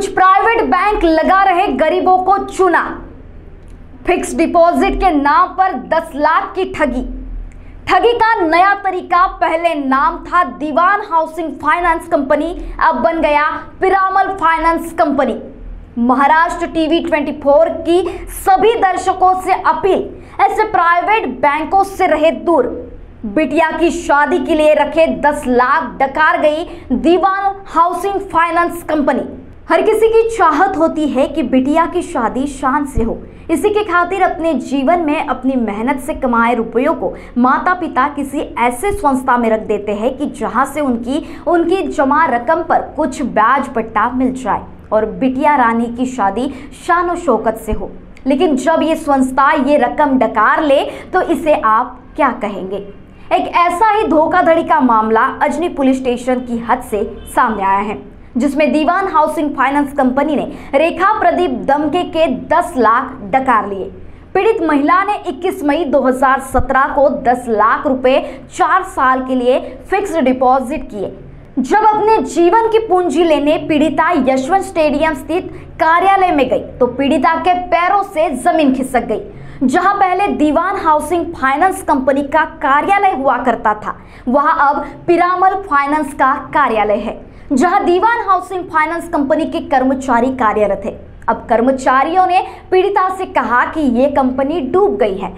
कुछ private bank लगा रहे गरीबों को चुना। फिक्स डिपॉजिट के नाम पर 10 लाख की ठगी। ठगी का नया तरीका पहले नाम था दीवान हाउसिंग फाइनेंस कंपनी, अब बन गया Piramal finance company. Maharashtra TV 24 की सभी दर्शकों से अपील, ऐसे प्राइवेट बैंकों से रहे दूर। बिटिया की शादी के लिए रखे 10 लाख डकार गई दीवान हाउसिंग फाइनेंस कंपनी। हर किसी की चाहत होती है कि बिटिया की शादी शान से हो। इसी के खातिर अपने जीवन में अपनी मेहनत से कमाए रुपयों को माता पिता किसी ऐसे संस्था में रख देते हैं कि जहाँ से उनकी उनकी जमा रकम पर कुछ ब्याज पट्टा मिल जाए और बिटिया रानी की शादी शान शौकत से हो। लेकिन जब ये संस्था ये रकम डकार ले तो इसे आप क्या कहेंगे? एक ऐसा ही धोखाधड़ी का मामला अजनी पुलिस स्टेशन की हद से सामने आया है। जिसमें दीवान हाउसिंग फाइनेंस कंपनी ने रेखा प्रदीप दमके के 10 लाख डकार लिए। पीड़ित महिला ने 21 मई 2017 को 10 लाख रुपए चार साल के लिए फिक्स्ड डिपॉजिट किए। जब अपने जीवन की पूंजी लेने पीड़िता यशवंत स्टेडियम स्थित कार्यालय में गई तो पीड़िता के पैरों से ज़मीन खिसक गई। जहाँ पहले दीवान हाउसिंग फाइनेंस कंपनी का कार्यालय हुआ करता था, वहाँ अब पिरामल फाइनेंस का कार्यालय है, जहाँ दीवान हाउसिंग फाइनेंस कंपनी के कर्मचारी कार्यरत है। अब कर्मचारियों ने पीड़िता से कहा कि ये कंपनी डूब गई है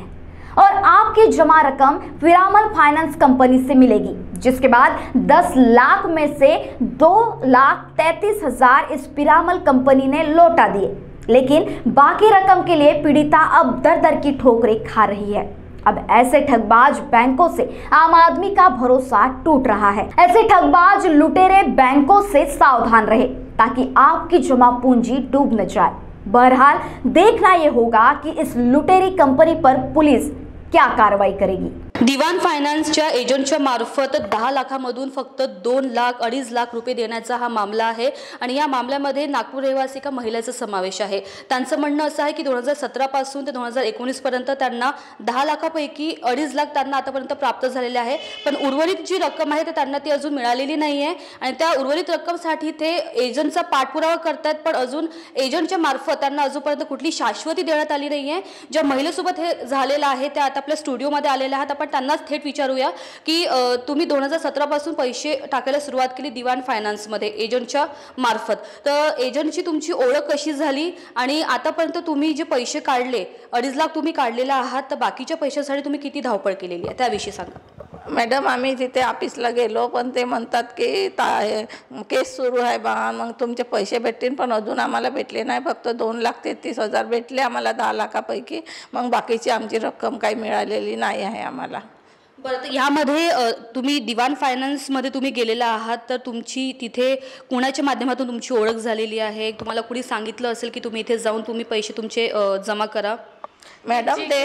और आपकी जमा रकम पिरामल फाइनेंस कंपनी से मिलेगी, जिसके बाद 10 लाख में से दो लाख तैतीस हज़ार इस पिरामल कंपनी ने लौटा दिए। लेकिन बाकी रकम के लिए पीड़िता अब दर दर की ठोकरें खा रही है। अब ऐसे ठगबाज बैंकों से आम आदमी का भरोसा टूट रहा है। ऐसे ठगबाज लुटेरे बैंकों से सावधान रहे ताकि आपकी जमा पूंजी डूब न जाए। बहरहाल, देखना यह होगा कि इस लुटेरी कंपनी पर पुलिस क्या कार्रवाई करेगी। दिवान फायनान्सच्या एजंटच्या मार्फत दहा लाखामधून फक्त दोन लाख अडीच लाख रुपये देण्याचा हा मामला आहे. आणि या मामल्यामध्ये नागपूर रहिवासी एका महिलेचा समावेश आहे. त्यांचं म्हणणं असं आहे की दोन हजार सतरापासून ते दोन हजार एकोणीसपर्यंत त्यांना दहा लाखापैकी अडीच लाख त्यांना आतापर्यंत प्राप्त झालेले आहे. पण उर्वरित जी रक्कम आहे ते त्यांना ती अजून मिळालेली नाही आहे आणि त्या उर्वरित रक्कमसाठी ते एजंटचा पाठपुरावा करतायत पण अजून एजंटच्या मार्फत त्यांना अजूनपर्यंत कुठली शाश्वती देण्यात आली नाही आहे ज्या महिलेसोबत हे झालेलं आहे त्या आता आपल्या स्टुडिओमध्ये आलेल्या आहात. आपण त्यांनाच थेट विचारूया की तुम्ही दोन हजार सतरापासून पैसे टाकायला सुरुवात केली दिवाण फायनान्समध्ये एजंटच्या मार्फत. तर एजंटची तुमची ओळख कशी झाली आणि आतापर्यंत तुम्ही जे पैसे काढले अडीच लाख तुम्ही काढलेला आहात तर बाकीच्या पैशासाठी तुम्ही किती धावपळ केलेली आहे? त्याविषयी सांगा. मॅडम आम्ही तिथे ऑफिसला गेलो पण ते म्हणतात की ता केस सुरू आहे बा मग तुमचे पैसे भेटतील पण अजून आम्हाला भेटले नाही फक्त दोन लाख तेहतीस हजार भेटले आम्हाला दहा लाखापैकी. मग बाकीची आमची रक्कम काही मिळालेली नाही आहे आम्हाला. बरं तर यामध्ये तुम्ही दिवान फायनान्समध्ये तुम्ही गेलेला आहात तर तुमची तिथे कोणाच्या माध्यमातून तुमची ओळख झालेली आहे? तुम्हाला कुणी सांगितलं असेल की तुम्ही इथे जाऊन तुम्ही पैसे तुमचे जमा करा? मॅडम ते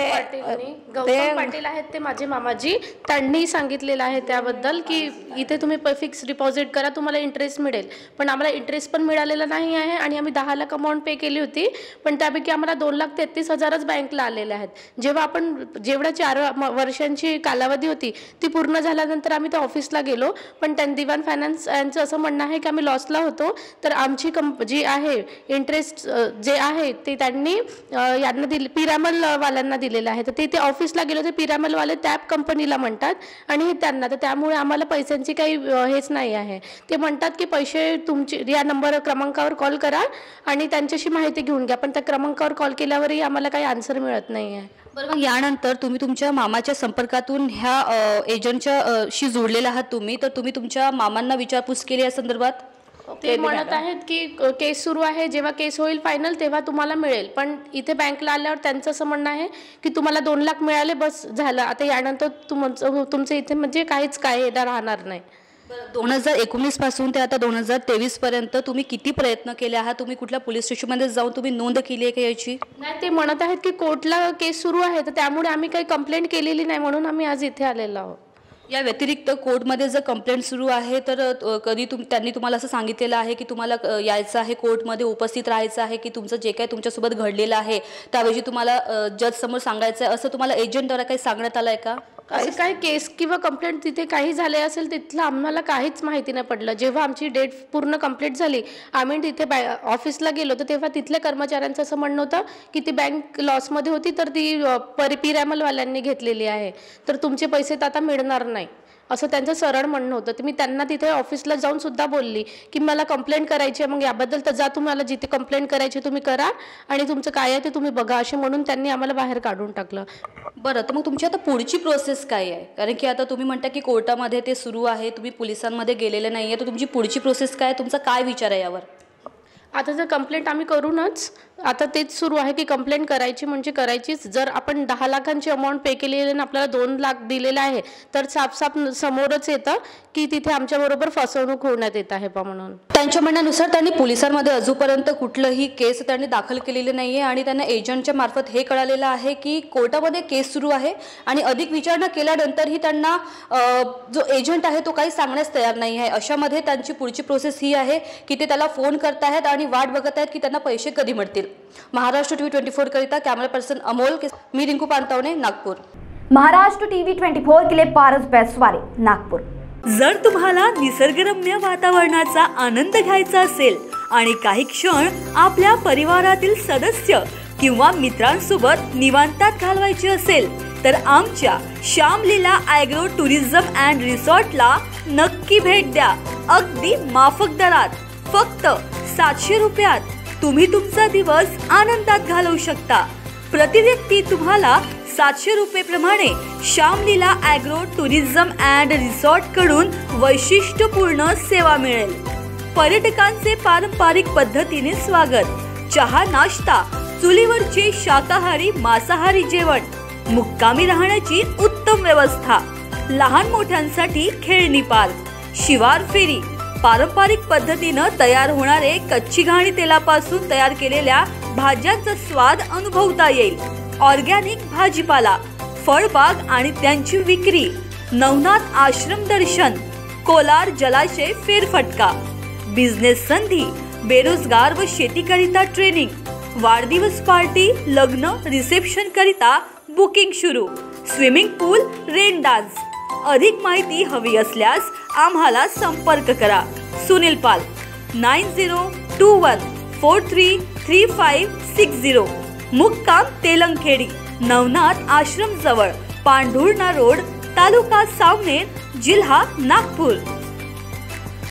गौतम पाटील आहेत ते माझे मामाजी. त्यांनी सांगितलेलं आहे त्याबद्दल की इथे तुम्ही फिक्स डिपॉझिट करा तुम्हाला इंटरेस्ट मिळेल. पण आम्हाला इंटरेस्ट पण मिळालेला नाही आहे आणि आम्ही दहा लाख अमाऊंट पे केली होती. पण त्यापैकी आम्हाला दोन लाख तेहतीस हजारच बँकला आलेले आहेत. जेव्हा आपण जेवढ्या चार वर्षांची कालावधी होती ती पूर्ण झाल्यानंतर आम्ही त्या ऑफिसला गेलो. पण त्यां दिवाण फायनान्स यांचं असं म्हणणं आहे की आम्ही लॉसला होतो. तर आमची कंप जी आहे इंटरेस्ट जे आहे ते त्यांनी यांना दिले पिरामल वाल्यांना दिलेलं आहे. तर ते ते ऑफिसला गेलो ते पिरामलवाले टॅप कंपनीला म्हणतात. आणि हे त्यांना तर त्यामुळे आम्हाला पैशांची काही हेच नाही आहे. ते म्हणतात की पैसे तुमचे या नंबर क्रमांकावर कॉल करा आणि त्यांच्याशी माहिती घेऊन घ्या. पण त्या क्रमांकावर कॉल केल्यावरही आम्हाला काही आन्सर मिळत नाही आहे. बरं मग यानंतर तुम्ही तुमच्या मामाच्या संपर्कातून ह्या एजंटच्या शी जोडलेला आहात तुम्ही. तर तुम्ही तुमच्या मामांना विचारपूस केली या संदर्भात? ते म्हणत आहेत की केस सुरू आहे जेव्हा केस होईल फायनल तेव्हा तुम्हाला मिळेल. पण इथे बँकला आल्यावर त्यांचं असं म्हणणं आहे की तुम्हाला दोन लाख मिळाले बस झालं. आता यानंतर तुमचं तुमचं इथे म्हणजे काहीच कायदा राहणार नाही. दोन हजार एकोणीसपासून ते आता दोन हजार तेवीस पर्यंत तुम्ही किती प्रयत्न केले आहात? तुम्ही कुठल्या पोलीस स्टेशनमध्ये जाऊन तुम्ही नोंद केली आहे का याची? नाही ते म्हणत आहेत की कोर्टला केस सुरू आहे तर त्यामुळे आम्ही काही कंप्लेंट केलेली नाही म्हणून आम्ही आज इथे आलेलो आहोत. या व्यतिरिक्त कोर्टमध्ये जर कंप्लेंट सुरू आहे तर कधी तुम त्यांनी तुम्हाला असं सांगितलेलं आहे की तुम्हाला यायचं आहे कोर्टमध्ये उपस्थित राहायचं आहे की तुमचं जे काही तुमच्यासोबत घडलेलं आहे त्याऐवजी तुम्हाला जज समोर सांगायचं आहे असं तुम्हाला एजंटद्वारा काही सांगण्यात आलं आहे का? असं काही केस किंवा कंप्लेंट तिथे काही झाले असेल तिथलं आम्हाला काहीच माहिती नाही पडलं. जेव्हा आमची डेट पूर्ण कंप्लीट झाली आम्ही तिथे बॅ ऑफिसला गेलो तर तेव्हा तिथल्या कर्मचाऱ्यांचं असं म्हणणं होतं की ती बँक लॉसमध्ये होती तर ती अ, परि पिरॅमलवाल्यांनी घेतलेली आहे. तर तुमचे पैसे तर आता मिळणार नाही. असं त्यांचं सरळ म्हणणं होतं. तर मी त्यांना तिथे ऑफिसला जाऊन सुद्धा बोलली की मला कंप्लेंट करायची आहे मग याबद्दल तर जा तुम्हाला जिथे कंप्लेंट करायची तुम्ही करा आणि तुमचं काय आहे ते तुम्ही बघा असे म्हणून त्यांनी आम्हाला बाहेर काढून टाकलं. बरं तर मग तुमची आता पुढची प्रोसेस काय आहे? कारण की आता तुम्ही म्हणता की कोर्टामध्ये ते सुरू आहे तुम्ही पोलिसांमध्ये गेलेले नाही आहे तर तुमची पुढची प्रोसेस काय आहे? तुमचा काय विचार आहे यावर? आता जर कंप्लेंट आम्ही करूनच आता तेच सुरू आहे की कंप्लेंट करायची म्हणजे करायचीच. जर आपण दहा लाखांची अमाऊंट पे केलेली आहे आणि आपल्याला दोन लाख दिलेलं आहे तर साफसाफ समोरच येतं की तिथे आमच्याबरोबर फसवणूक होण्यात येत आहे बा म्हणून. त्यांच्या म्हणण्यानुसार त्यांनी पोलिसांमध्ये अजूनपर्यंत कुठलंही केस त्यांनी दाखल केलेली नाही आहे आणि त्यांना एजंटच्या मार्फत हे कळालेलं आहे की कोर्टामध्ये केस सुरू आहे आणि अधिक विचारणा केल्यानंतरही त्यांना जो एजंट आहे तो काही सांगण्यास तयार नाही आहे. अशामध्ये त्यांची पुढची प्रोसेस ही आहे की ते त्याला फोन करतायत आणि वाट बघत आहेत की त्यांना पैसे कधी मिळतील. Maharashtra T V twenty four करिता कॅमेरा पर्सन अमोल के- मी Rinku Pantawane Nagpur. Maharashtra TV twenty four के लिए पारस बैसवारी नागपुर. जर तुम्हाला निसर्गरम्य वातावरणाचा आनंद घ्यायचा असेल आणि काही क्षण आपल्या परिवारातील सदस्य किंवा मित्रांसोबत निवांतात घालवायचे असेल तर आमच्या श्यामलीला ॲग्रो टुरिझम अँड रिसॉर्टला नक्की भेट द्या. अगदी माफक दरात फक्त सातशे रुपयात. तुम्ही तुमचा दिवस आनंदात घालवू शकता. प्रति व्यक्ती तुम्हाला सातशे रुपये प्रमाणे श्यामलीला ॲग्रो टुरिझम अँड रिसॉर्टकडून वैशिष्ट्यपूर्ण सेवा मिळेल. पर्यटकांचे पारंपरिक पद्धतीने स्वागत. चहा नाश्ता चुलीवरचे शाकाहारी मांसाहारी जेवण मुक्कामी राहण्याची उत्तम व्यवस्था लहान मोठ्यांसाठी खेळणी पार्क शिवार फेरी पारंपरिक पद्धतीनं तयार होणारे कच्ची घाणी तेलापासून तयार केलेल्या भाज्यांचा स्वाद अनुभवता येईल. ऑर्गॅनिक भाजीपाला फळबाग आणि त्यांची विक्री नवनाथ आश्रम दर्शन कोलार जलाशय फेरफटका बिझनेस संधी बेरोजगार व शेतीकरिता ट्रेनिंग वाढदिवस पार्टी लग्न रिसेप्शन करिता बुकिंग सुरू स्विमिंग पूल रेन डान्स अधिक माहिती हवी असल्यास आम्हाला संपर्क करा. Sunil Pal nine zero two one four three three five six zero. मुक्काम तेलंगखेडी नवनाथ आश्रम जवळ पांढुर्णा रोड तालुका सावनेर जिल्हा नागपूर.